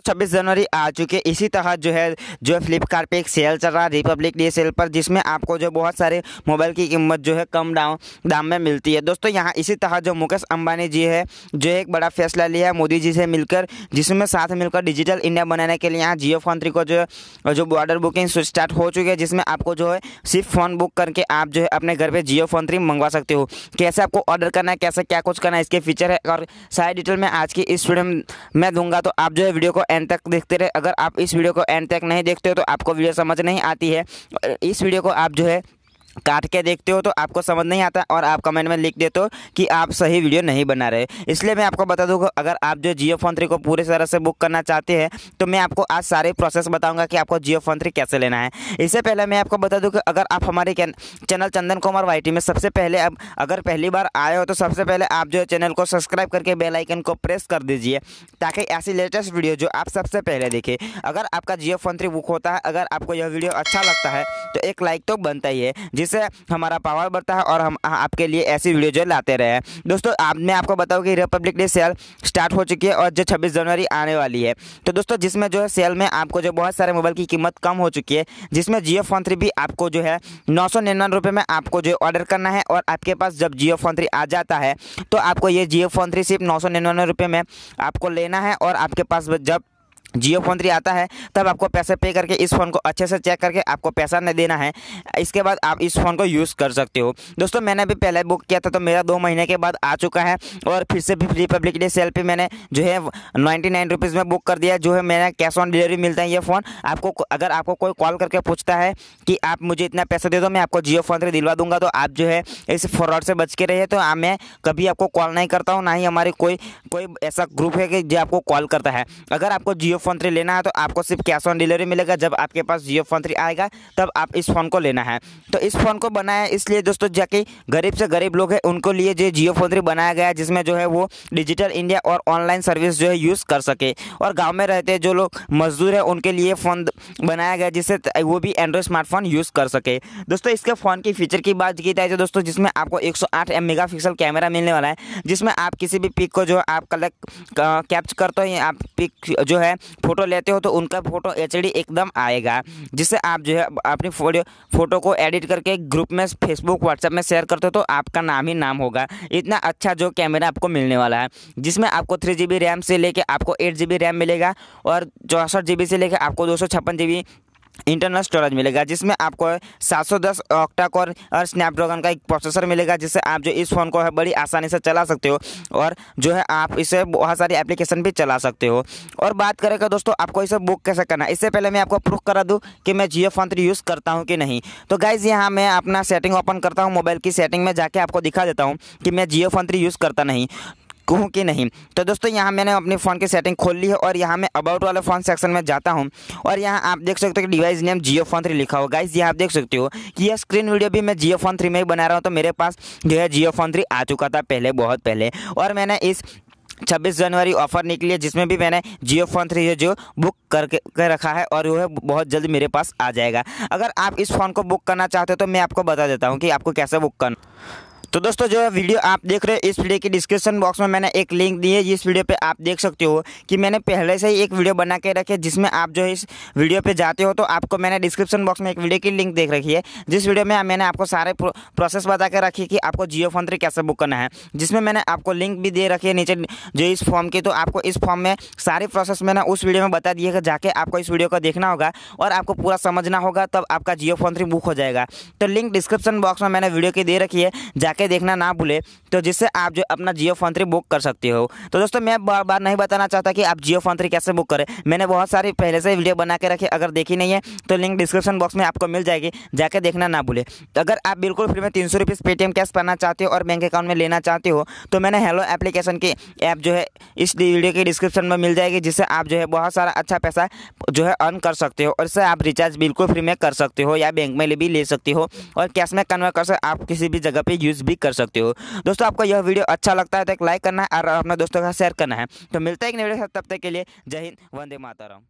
छब्बीस जनवरी आ चुके इसी तरह जो है जो है फ्लिपकार्ट एक सेल चल रहा है रिपब्लिक डे सेल पर, जिसमें आपको जो बहुत सारे मोबाइल की कीमत जो है कम दाम दाम में मिलती है। दोस्तों, यहाँ इसी तरह जो मुकेश अंबानी जी है, जो एक बड़ा फैसला लिया है मोदी जी से मिलकर, जिसमें साथ मिलकर डिजिटल इंडिया बनाने के लिए यहाँ जियो फ़ोन थ्री को जो है, जो बॉर्डर बुकिंग स्टार्ट हो चुकी है, जिसमें आपको जो है सिर्फ़ फ़ोन बुक करके आप जो है अपने घर पर जियो फ़ोन थ्री मंगवा सकते हो। कैसे आपको ऑर्डर करना है, कैसे क्या कुछ करना है, इसके फीचर है, और सारी डिटेल मैं आज की इस वीडियो मैं दूँगा तो आप जो है वीडियो को एंड तक देखते रहे। अगर आप इस वीडियो को एंड तक नहीं देखते हो तो आपको वीडियो समझ नहीं आती है। इस वीडियो को आप जो है काट के देखते हो तो आपको समझ नहीं आता और आप कमेंट में लिख देते हो कि आप सही वीडियो नहीं बना रहे। इसलिए मैं आपको बता दूँगा अगर आप जो जियो फ़ोन थ्री को पूरी तरह से बुक करना चाहते हैं तो मैं आपको आज सारे प्रोसेस बताऊँगा कि आपको जियो फ़ोन थ्री कैसे लेना है। इससे पहले मैं आपको बता दूँ कि अगर आप हमारे चैनल चंदन कुमार वाई में सबसे पहले अब, अगर पहली बार आए हो तो सबसे पहले आप जो चैनल को सब्सक्राइब करके बेलाइकन को प्रेस कर दीजिए, ताकि ऐसी लेटेस्ट वीडियो जो आप सबसे पहले देखें। अगर आपका जियो फ़ोन थ्री बुक होता है, अगर आपको यह वीडियो अच्छा लगता है तो एक लाइक तो बनता ही है, जिससे हमारा पावर बढ़ता है और हम आपके लिए ऐसी वीडियो जो लाते रहे। दोस्तों, आप, मैं आपको बताऊँ कि रिपब्लिक डे सेल स्टार्ट हो चुकी है और जो छब्बीस जनवरी आने वाली है। तो दोस्तों, जिसमें जो है सेल में आपको जो बहुत सारे मोबाइल की कीमत कम हो चुकी है, जिसमें जियो फ़ोन थ्री भी आपको जो है नौ सौ निन्यानवे रुपये में आपको जो ऑर्डर करना है और आपके पास जब जियो फ़ोन थ्री आ जाता है तो आपको ये जियो फ़ोन थ्री सिर्फ़ नौ सौ निन्यानवे रुपये में आपको लेना है और आपके पास जब जियो फ़ोन थ्री आता है, तब आपको पैसे पे करके इस फ़ोन को अच्छे से चेक करके आपको पैसा नहीं देना है। इसके बाद आप इस फ़ोन को यूज़ कर सकते हो। दोस्तों, मैंने भी पहले बुक किया था तो मेरा दो महीने के बाद आ चुका है, और फिर से भी रिपब्लिक डे सेल पे मैंने जो है नाइन्टी नाइन रुपीज़ में बुक कर दिया, जो है मेरा कैश ऑन डिलीवरी मिलता है ये फ़ोन। आपको अगर आपको कोई कॉल करके पूछता है कि आप मुझे इतना पैसा दे दो, मैं आपको जियो फ़ोन थ्री दिलवा दूँगा तो आप जो है इस फ्रॉड से बच के रहिए तो मैं कभी आपको कॉल नहीं करता हूँ, ना ही हमारी कोई कोई ऐसा ग्रुप है कि जो आपको कॉल करता है। अगर आपको जियो फ़ोन थ्री लेना है तो आपको सिर्फ़ कैश ऑन डिलीवरी मिलेगा। जब आपके पास जियो फ़ोन थ्री आएगा, तब आप इस फ़ोन को लेना है। तो इस फ़ोन को बनाया इसलिए दोस्तों, जाके गरीब से गरीब लोग हैं, उनको लिए जो जियो फ़ोन थ्री बनाया गया जिसमें जो है वो डिजिटल इंडिया और ऑनलाइन सर्विस जो है यूज़ कर सके। और गाँव में रहते जो लोग मजदूर हैं, उनके लिए फ़ोन बनाया गया, जिससे वो भी एंड्रॉयड स्मार्टफ़ोन यूज़ कर सके। दोस्तों, इसके फ़ोन की फीचर की बात की जाए तो दोस्तों, जिसमें आपको एक सौ मेगा पिक्सल कैमरा मिलने वाला है, जिसमें आप किसी भी पिक को जो आप कलेक्ट कैप्च करते हो आप पिक जो है फ़ोटो लेते हो तो उनका फ़ोटो एचडी एकदम आएगा, जिससे आप जो है अपनी फ़ोटो को एडिट करके ग्रुप में फेसबुक व्हाट्सएप में शेयर करते हो तो आपका नाम ही नाम होगा। इतना अच्छा जो कैमरा आपको मिलने वाला है, जिसमें आपको थ्री जीबी रैम से लेकर आपको एट जीबी रैम मिलेगा और चौंसठ जी से लेकर आपको दो सौ छप्पन जी इंटरनल स्टोरेज मिलेगा, जिसमें आपको 710 ऑक्टा कोर और स्नैपड्रैगन का एक प्रोसेसर मिलेगा, जिससे आप जो इस फ़ोन को है बड़ी आसानी से चला सकते हो और जो है आप इसे बहुत सारी एप्लीकेशन भी चला सकते हो। और बात करेगा दोस्तों, आपको इसे बुक कैसे करना है? इससे पहले मैं आपको प्रूफ करा दूँ कि मैं जियो फ़ोन थ्री यूज़ करता हूँ कि नहीं। तो गाइज़ यहाँ मैं अपना सेटिंग ओपन करता हूँ मोबाइल की सेटिंग में जाके आपको दिखा देता हूँ कि मैं जियो फ़ोन थ्री यूज़ करता नहीं। कहूँ कि नहीं। तो दोस्तों, यहाँ मैंने अपने फ़ोन की सेटिंग खोल ली है और यहाँ मैं अबाउट वाले फ़ोन सेक्शन में जाता हूँ और यहाँ आप देख सकते हो कि device name Jio phone three लिखा होगा इस यहाँ आप देख सकते हो कि यह स्क्रीन वीडियो भी मैं जियो फ़ोन थ्री में ही बना रहा हूँ तो मेरे पास जो है जियो फ़ोन थ्री आ चुका था पहले, बहुत पहले। और मैंने इस छब्बीस जनवरी ऑफ़र निकली है, जिसमें भी मैंने जियो फ़ोन थ्री जो बुक करके, कर रखा है और वो है बहुत जल्द मेरे पास आ जाएगा। अगर आप इस फ़ोन को बुक करना चाहते हो तो मैं आपको बता देता हूँ कि आपको कैसे बुक करना। तो दोस्तों, जो वीडियो आप देख रहे हो, इस वीडियो की डिस्क्रिप्शन बॉक्स में मैंने एक लिंक दी है। जिस वीडियो पे आप देख सकते हो कि मैंने पहले से ही एक वीडियो बना के रखी जिसमें आप जो इस वीडियो पे जाते हो तो आपको मैंने डिस्क्रिप्शन बॉक्स में एक वीडियो की लिंक देख रखी है, जिस वीडियो में मैंने आपको सारे प्रोसेस बता के रखी कि आपको जियो फ़ोन थ्री कैसे बुक करना है। जिसमें मैंने आपको लिंक भी दे रखी है नीचे जो इस फॉर्म की तो आपको इस फॉर्म में सारी प्रोसेस मैंने उस वीडियो में बता दिए जाके आपको इस वीडियो को देखना होगा और आपको पूरा समझना होगा, तब आपका जियो फ़ोन थ्री बुक हो जाएगा। तो लिंक डिस्क्रिप्शन बॉक्स में मैंने वीडियो की दे रखी है, जाके देखना ना भूले। तो जिससे आप जो अपना जियो फ़ोन थ्री बुक कर सकते हो। तो दोस्तों, मैं बार बार नहीं बताना चाहता कि आप जियो फ़ोन थ्री कैसे बुक करें। मैंने बहुत सारी पहले से वीडियो बना के रखे, अगर देखी नहीं है तो लिंक डिस्क्रिप्शन बॉक्स में आपको मिल जाएगी। जाके देखना ना भूले। तो अगर आप बिल्कुल फ्री में तीन सौ रुपीज़ पेटीएम कैश पाना चाहते हो और बैंक अकाउंट में लेना चाहते हो तो मैंने हेलो एप्लीकेशन की ऐप जो है, इस वीडियो के डिस्क्रिप्शन में मिल जाएगी, जिससे आप जो है बहुत सारा अच्छा पैसा जो है अर्न कर सकते हो। और इससे आप रिचार्ज बिल्कुल फ्री में कर सकते हो या बैंक में भी ले सकते हो। और कैश में कन्वर्ट कर सकते आप किसी भी जगह पर यूज़ भी कर सकते हो। दोस्तों, आपको यह वीडियो अच्छा लगता है तो एक लाइक करना है और अपने दोस्तों का शेयर करना है। तो मिलता है एक नए वीडियो तब तक के लिए जय हिंद, वंदे मातरम।